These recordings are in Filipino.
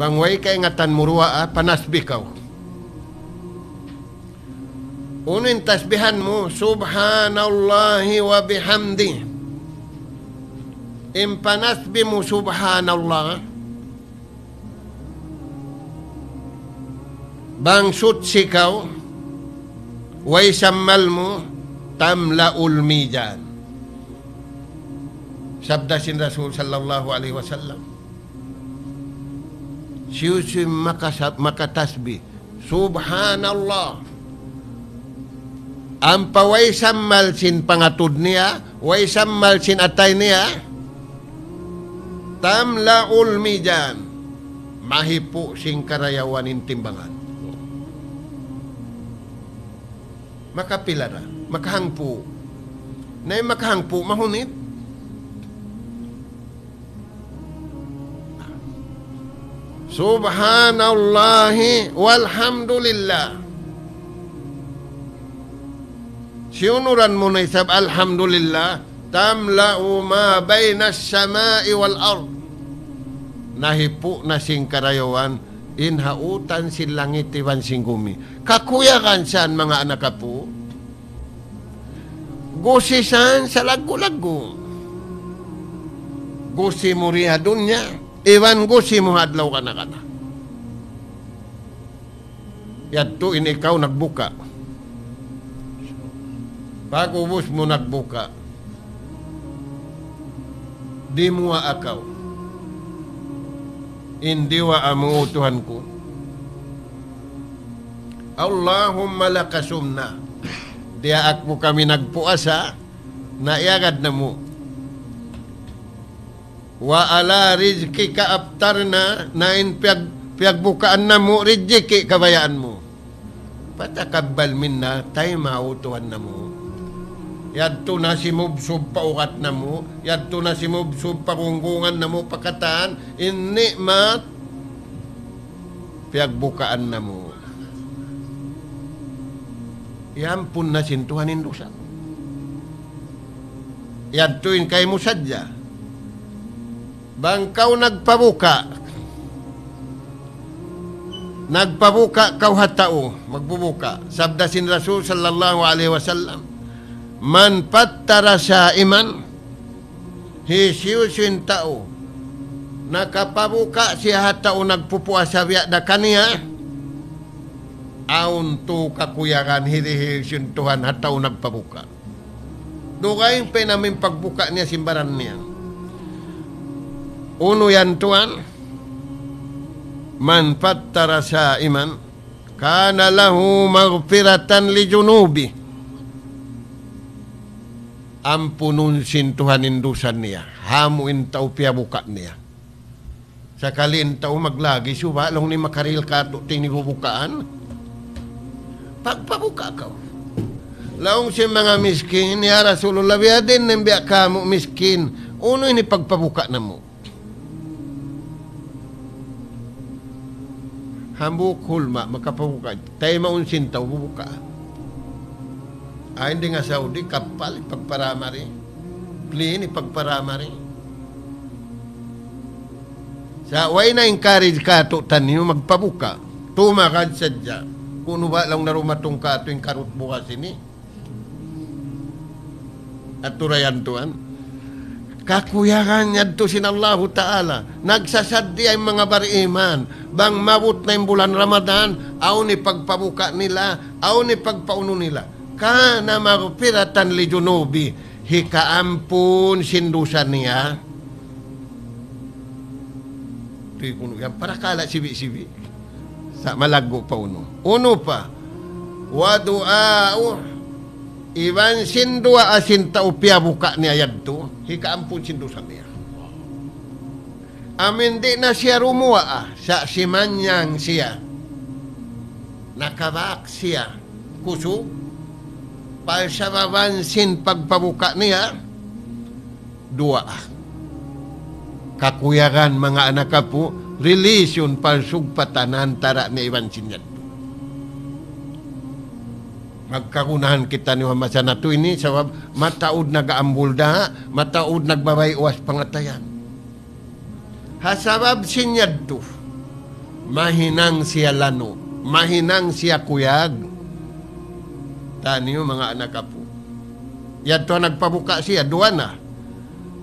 Bangway kay ngatan murwa ah, panasbi ka. Unin tasbihan mo, Subhanallahi wa bihamdi. Impanasbi mo, Subhanallah. Bang sutsi ka, way sammal mo, tamlaul mijan. Sabda sin Rasul sallallahu alaihi wasallam. Siyusi makasab, makatasbi. Subhanallah. Ang paway sammal sin pangatud niya, way sammal sin atay niya, tamlaul mijan. Mahipo sing karayawan in timbangan. Makapilara, makahangpo. Na makahangpo, mahunit. Subhanallahi walhamdulillah. Siunuran mo na isab, Alhamdulillah, tamla'u ma bayna samai wal ard. Nahipo na sing karayawan, inhautan si langit iwan sing gumi. Kakuyakan saan mga anak po? Gusisan sa lagu-lagu. Gusi mo riya dunya. Iwan gusi mo hadlaw ka na ka na. Yadto in ikaw nagbuka. Pag ubos mo nagbuka, di mo akaw. Hindi wa amuutuhan ko. Allahumma lakasumna. Diyaak mo kami nagpuasa, na iagad na mo. Wa ala rizki ka aptarna, na in piyag, piyagbukaan na mo, rizki kabayaan mo. Patakabal minna, tayo mautuhan na mo. Yadto na si mubsub paukat na mo, yadto na si mubsub pakungkungan na mo pakatan, inni mat, piyagbukaan na mo. Yampun na sintuhan indusa. Yadtuin kay mo sadya. Bangkaw nagpabuka. Nagpabuka kaw hatao, magbubuka. Sabda sin Rasul sallallahu alaihi wasallam. Man pattara sa iman, hisiyusin tao. Nakapabuka siya hatao nagpupuasa biya da kaniya. Aun tu kakuyakan hirihisin Tuhan hatao nagpabuka. Dugay pa namin pagbuka niya simbaran niya. Uno yan Tuhan, man pattara sa iman, kana lahu magpiratan li junubi. Ampunun sintuhan indusan niya, hamuin tau piyabuka niya. Sakalin tau maglagi, suba, long ni makaril ka to tinibubukaan. Pagpabuka ka. Laong si mga miskin, ya Rasulullah, biya din nimbiya ka mo miskin. Uno ini pagpabuka na mo. Hambuk hulma, makapabuka. Tayo maunsin tao, bubuka. Ay, hindi nga Saudi, kapal, pagparamari. Plin, ipagparamari. Sa way na encourage ka to tanyo, magpabuka. Tumakad sadya. Kuno ba lang narumatong ka to yung karot bukas ini? At turayan tuan. Kakuyakan niya to sin Allahu Ta'ala. Nagsasadi ay mga bariman. Bang mabot na yung bulan Ramadan, aw ni pagpabuka nila, aw ni pagpauno nila. Kana magpiratan li junubi, hikaampun sindusan niya. Tuy kuno yan, para kala sibi-sibi. Sa malago pa uno. Uno pa, wadu'a'u Iban sindua asin tau pia buka ni ayat tu, hika ampun sindusan niya. Amin di na siya rumuwa ah, sa simanyang siya. Nakabak siya, kuso, pal sa babansin pagpabuka niya, dua ah. Kakuyagan mga anak po, relasyon palsugpatan antara ni Iban Sinyan. Magkakunahan kita ni Muhammad sa nato ini sabab mataud nagaambul da mataud nagbabay uwas pangatayan hasabab sinyad to mahinang siya lano, mahinang siya kuyag. Taniyo mga anak apo. Yato nagpabuka siya, duwa na.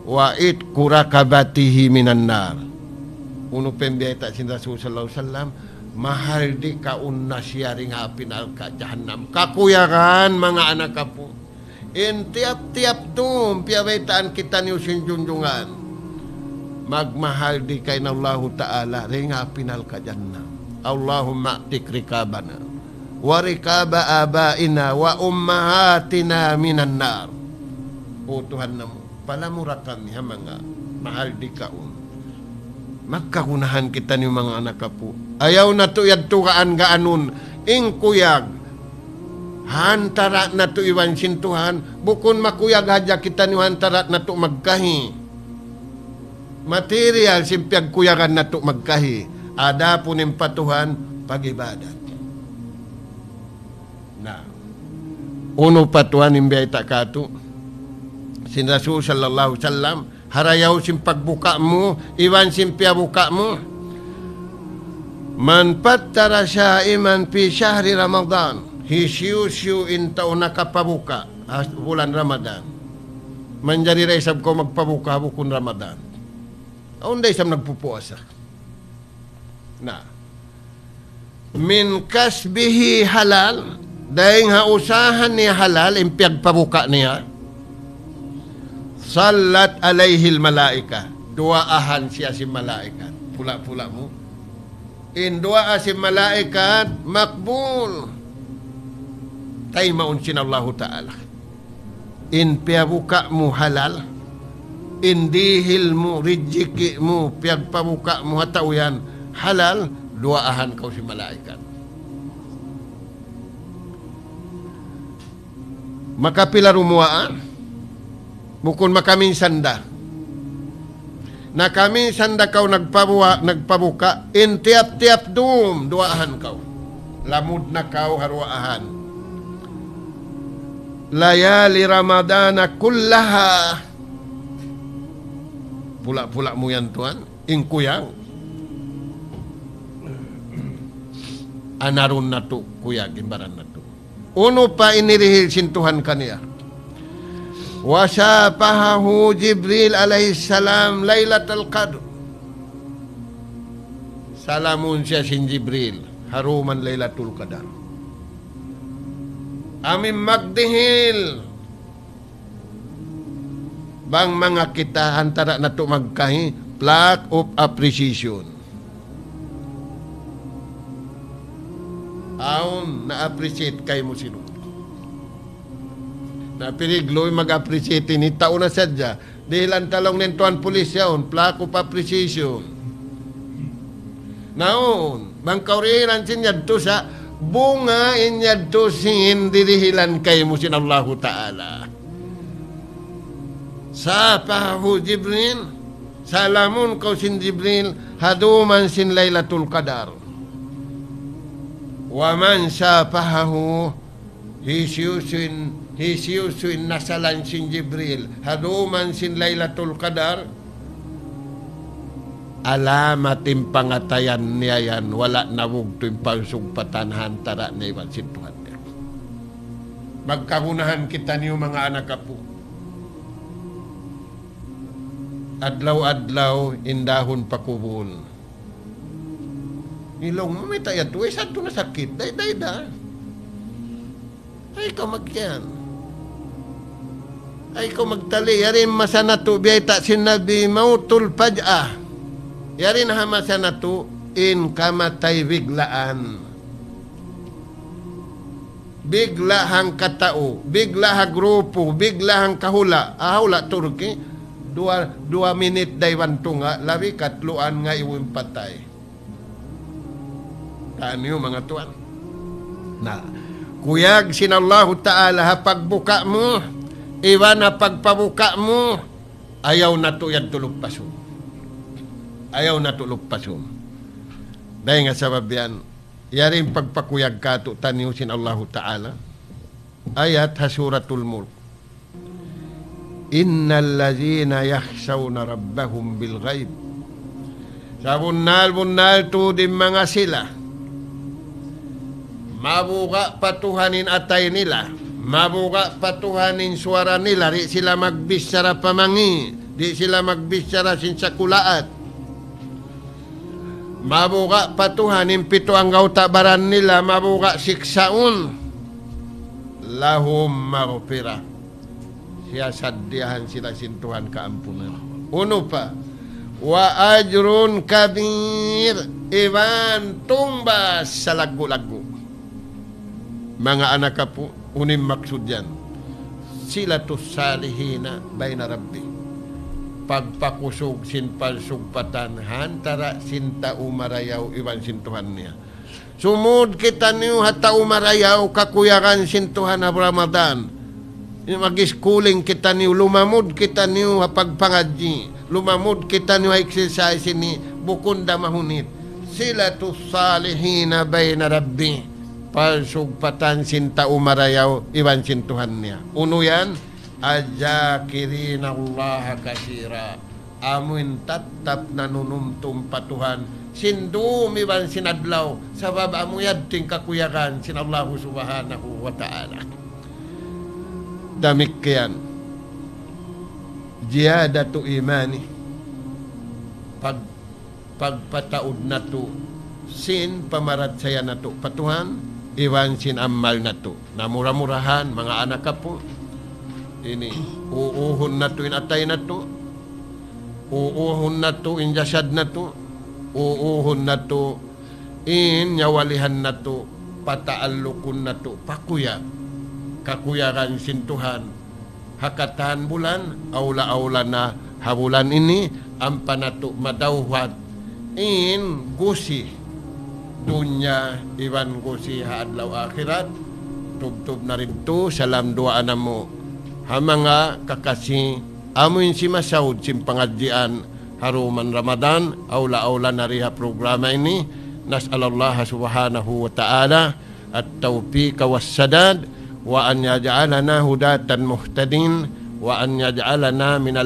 Wa it kurakabatihi minan nar. Uno pembeta sin Rasul sallallahu alaihi wasallam, mahal di kaunna siya ring pinal ka jahannam. Kakuyakan mga anak apo. In tiap-tiap tum, piyawetaan kita niyo sinjunjungan. Magmahal di kay na Allah Ta'ala, ring pinal ka jahannam. Allahumma atik rikabana. Wa rikaba abaina wa ummahatina minan nar. O Tuhan namo, palamura kami ha mga mahal di kaun. Magkakunahan kita ni mga anak po. Ayaw na to yadtukaan ga anun. Ing kuyag. Hantara na to iwan sintuhan. Bukon makuyag hadya kita ni hantara na to magkahi. Material simpiag kuyagan na to magkahi. Ada po patuhan pagibadat. Na. Uno patuhan imbay takato. Sin Rasul sallallahu wasallam harayaw sim pagbuka mo, iwan sim buka mo. Man pattara iman fi syahri Ramadan, hisyusyu in taon nakapabuka bulan Ramadan. Manjari ray sab ko magpabuka bukun Ramadan. Aun day sam nagpupuasa. Na. Min kasbihi halal, dahil nga usahan niya halal, impiyag pabuka niya, Salat alayhil malaika. Duaahan siya si malaikat. Pula-pula mo. In duaa si malaikat, makbul. Tay maun sinallahu ta'ala. In piyabuka mo halal. In dihil mo, rijiki mo, piyagpabuka mo hatawian halal, duaahan kau si malaikat. Makapila rumuaan, Bukon makaming sanda. Na kami sanda kau nagpabuwa, nagpabuka, in tiap-tiap dum, duahan kau. Lamud na kau harwaahan. Layali Ramadana kullaha. Pula-pula mo yan tuan, ingkuyang. Anarun na to, kuya, gimbaran na to. Uno pa inirihil sintuhan kaniya Wasapahahu Jibril alaihi salam Lailatul Qadr. Salamun siya sin Jibril, haruman Lailatul Qadar. Amin magdihil. Bang mga kita antara na to magkahi, plaque of appreciation. Aon na-appreciate kay mo sino na piniglo mag-appreciate ni tao na sadya dahil ang talong nintuan pulis yaon plako pa appreciation. Naon bangkauriran sinyad to sa bunga inyad to sin dirihilan kay mo sin Allahu Ta'ala. Sa pahu Jibril salamun kau sin Jibril haduman sin Lailatul Qadar. Wa man sapahahu hisyusin Hisiyusuin nasalan sin Jibril, haduman sin Laylatul Qadar, alamatin pangatayan niya yan, wala na wug tuwing pangsugpatan hantara na iwan sin Tuhan. Magkahunahan kita niyo mga anak apo. Adlaw-adlaw, indahon pakubul. Ilong mo may tayat, uy, sa ito na sakit, day, day, da. Ay, ikaw magyan ay ko magtali. Yarin masanatu biyay ta sinabi mautul paj'ah. Yarin ha masanatu in kamatay biglaan. Bigla hang katao bigla ha grupo bigla hang kahula ahula turki dua dua minit daywan tunga labi katluan nga iwim patay Kaniyo mga tuan. Na kuyag sinallahu ta'ala ha pagbuka mo Iba na pagpabuka mo, ayaw na to yan tulog pasum. Ayaw na tulog pasum. Dahil nga sabab yan, yarin pagpakuyag ka to taniusin Allahu Ta'ala. Ayat hasuratul mulk. Innal ladhina yakhshawna rabbahum bil ghaib Sa bunal-bunal to din mga sila. Mabuka patuhanin atay nila. Mabuka patuhanin suara nila. Di sila magbisara pamangi. Di sila magbisara sinsakulaat. Mabuka patuhanin pito ang gautabaran nila. Mabuka siksaun. Lahum maghfira. Siya sadyahan sila sintuhan kaampunan. Uno pa, wa ajrun kabir iwan tumbas sa lagu-lagu. Mga anak ka po, unim maksud yan. Sila to salihina bay na rabbi. Pagpakusog sin palsugpatan, hantara sinta umarayaw iwan sintuhan niya. Sumud kita niyo hata umarayaw kakuyakan sintuhan na Ramadan. Mag-schooling kita niyo, lumamod kita niyo pagpangadji. Lumamod kita niyo exercise ni bukunda mahunit. Sila to salihina bay na rabbi palsugpatan sinta umarayaw iwan sintuhan niya. Uno yan, ajakirin Allah kasira. Amuin tatap nanunumtum patuhan. Sindum iwan sinadlaw. Sabab amuyad ting kakuyakan sin Allah subhanahu wa ta'ala. Damik yan. Jiyadatu imani. Pag pagpataod na to sin pamarat saya na to patuhan iwan sin amal na to. Namura-murahan mga anak ka po. Ini uuhon na to inatay na to. Uuhon na to injasad na to. Uuhon na to in nyawalihan na to. Pataalukon na to. Pakuya kakuyaran sintuhan. Hakatan bulan aula-aula na habulan ini. Ang panato madawhat in gusi dunya iwan gusi haadlaw akhirat. Tubtub na rin to salam duaan na mo. Ha mga kakasi amoin si Masaud sim pangadjian. Haruman Ramadan aula-aula na riha programa ini. Nas'alallah subhanahu wa ta'ala at tawfiq was wa an yaj'alana hudatan muhtadin wa an yaj'alana minal